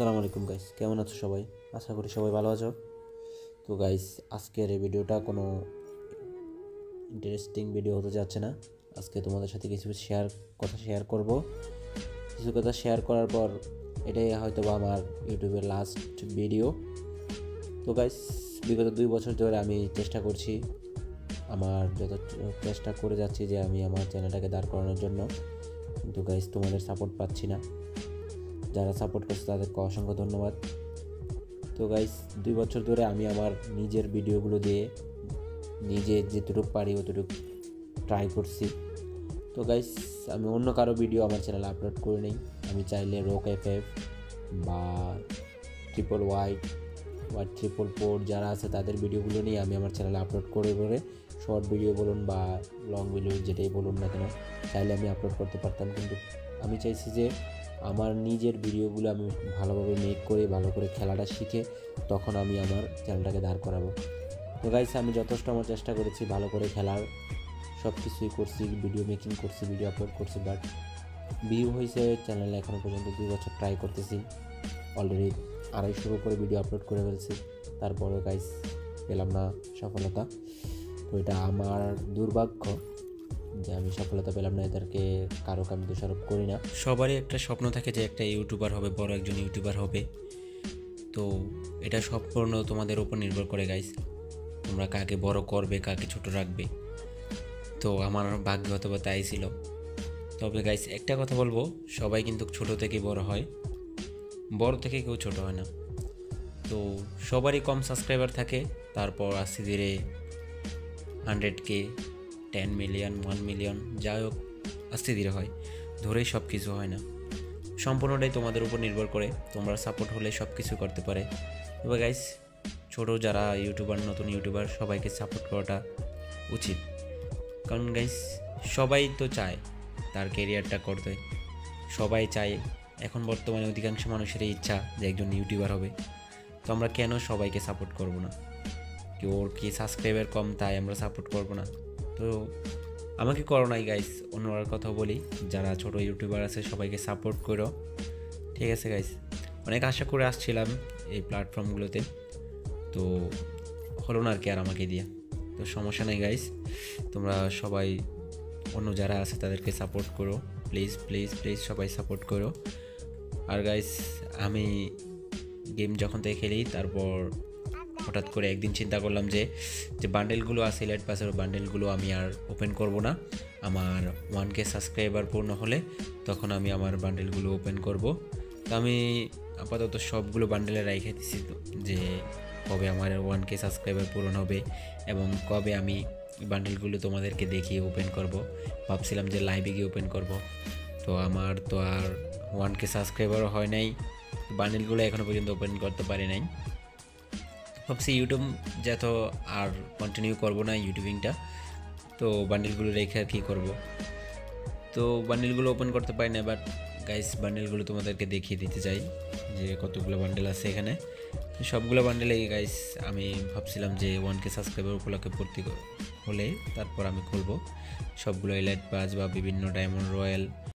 আসসালামু আলাইকুম গাইস কেমন আছো সবাই? আশা করি সবাই ভালো আছো। তো গাইস আজকের এই ভিডিওটা কোনো ইন্টারেস্টিং ভিডিও হতে যাচ্ছে না। আজকে তোমাদের সাথে কিছু শেয়ার কথা শেয়ার করব। কিছু কথা শেয়ার করার পর এটাই হয়তো বা আমার ইউটিউবের লাস্ট ভিডিও তো গাইস বিগত দুই বছর ধরে আমি চেষ্টা করছি আমার যত চেষ্টা করে যাচ্ছি যে আমি আমার চ্যানেলটাকে দাঁড় করানোর জন্য। কিন্তু গাইস তোমাদের সাপোর্ট পাচ্ছি না। যারা সাপোর্ট করছে তাদেরকে অসংখ্য ধন্যবাদ। তো গাইস দুই বছর ধরে আমি আমার নিজের ভিডিওগুলো দিয়ে নিজে যেটুকু পারি অতটুকু ট্রাই করছি। তো গাইস আমি অন্য কারও ভিডিও আমার চ্যানেলে আপলোড করে নেই। আমি চাইলে রোক এফ এফ বা ট্রিপল ওয়াইট বা ট্রিপল ফোর যারা আছে তাদের ভিডিওগুলো নিয়ে আমি আমার চ্যানেলে আপলোড করে করে শর্ট ভিডিও বলুন বা লং ভিডিও যেটাই বলুন না কেন, চাইলে আমি আপলোড করতে পারতাম। কিন্তু আমি চাইছি যে আমার নিজের ভিডিওগুলো আমি ভালোভাবে মেক করে, ভালো করে খেলাটা শিখে তখন আমি আমার চ্যানেলটাকে দাঁড় করাবো। তো গাইস আমি যথেষ্ট আমার চেষ্টা করেছি ভালো করে খেলার। সব কিছুই করছি ভিডিও মেকিং করছি ভিডিও আপলোড করছি বাট ভিউ হয়েছে চ্যানেলে এখনও পর্যন্ত দুই বছর ট্রাই করতেছি। অলরেডি আড়াইশোর উপরে ভিডিও আপলোড করে ফেলছি। তারপরেও গাইস পেলাম না সফলতা। তো এটা আমার দুর্ভাগ্য। যে আমি সফলতা পেলাম না, এদেরকে কারও আমি দোষারোপ করি না। সবারই একটা স্বপ্ন থাকে যে একটা ইউটিউবার হবে, বড় একজন ইউটিউবার হবে। তো এটা সম্পূর্ণ তোমাদের উপর নির্ভর করে গাইস তোমরা কাকে বড় করবে, কাকে ছোট রাখবে। তো আমার ভাগ্য অথবা তাই ছিল। তবে গাইস একটা কথা বলব, সবাই কিন্তু ছোট থেকে বড় হয়। বড় থেকে কেউ ছোট হয় না। তো সবারই কম সাবস্ক্রাইবার থাকে, তারপর আস্তে ধীরে হান্ড্রেড কে টেন মিলিয়ন ওয়ান মিলিয়ন যাই হোক, আস্তে ধীরে হয়। ধরেই সব কিছু হয় না। সম্পূর্ণটাই তোমাদের উপর নির্ভর করে, তোমরা সাপোর্ট হলে সব কিছু করতে পারে। তবে গাইস ছোটো যারা ইউটিউবার নতুন ইউটিউবার সবাইকে সাপোর্ট করাটা উচিত। কারণ গাইস সবাই তো চায় তার কেরিয়ারটা করতে। সবাই চায়, এখন বর্তমানে অধিকাংশ মানুষেরই ইচ্ছা যে একজন ইউটিউবার হবে। তো আমরা কেন সবাইকে সাপোর্ট করব না? কেউ ওর কি সাবস্ক্রাইবার কম, তাই আমরা সাপোর্ট করব না। তো আমাকে করো নাই গাইস অন্যরার কথা বলি। যারা ছোট ইউটিউবার আছে, সবাইকে সাপোর্ট করো। ঠিক আছে গাইস অনেক আশা করে আসছিলাম এই প্ল্যাটফর্মগুলোতে তো হলো না আর কি আর আমাকে দিয়ে। তো সমস্যা নেই গাইস তোমরা সবাই অন্য যারা আছে, তাদেরকে সাপোর্ট করো। প্লিজ প্লিজ প্লিজ সবাই সাপোর্ট করো। আর গাইস আমি গেম যখন থেকে খেলি, তারপর হঠাৎ করে একদিন চিন্তা করলাম যে যে বান্ডেলগুলো আছে ইলাইট পাসের বান্ডেলগুলো আমি আর ওপেন করব না। আমার ওয়ান কে সাবস্ক্রাইবার পূর্ণ হলে তখন আমি আমার বান্ডেলগুলো ওপেন করব। তো আমি আপাতত সবগুলো বান্ডেলে রেখে দিছি যে কবে আমার ওয়ান কে সাবস্ক্রাইবার পূরণ হবে এবং কবে আমি বান্ডেলগুলো তোমাদেরকে দেখিয়ে ওপেন করব। ভাবছিলাম যে লাইভে গিয়ে ওপেন করব। তো আমার তো আর ওয়ান কে সাবস্ক্রাইবারও হয় নাই। বান্ডেলগুলো এখনও পর্যন্ত ওপেন করতে পারি নাই। ভাবছি ইউটিউব যত আর কন্টিনিউ করব না ইউটিউবিংটা তো বান্ডিলগুলো রেখে আর কী করব। তো বান্ডিলগুলো ওপেন করতে পারি না বাট গাইস বান্ডেলগুলো তোমাদেরকে দেখিয়ে দিতে চাই যে কতগুলো বান্ডেল আছে এখানে। সবগুলো বান্ডেলে গাইস আমি ভাবছিলাম যে ওয়ান কে সাবস্ক্রাইবার উপলক্ষে ভর্তি হলে তারপর আমি খুলবো। সবগুলো এলাইট পাস বা বিভিন্ন ডায়মন্ড রয়্যাল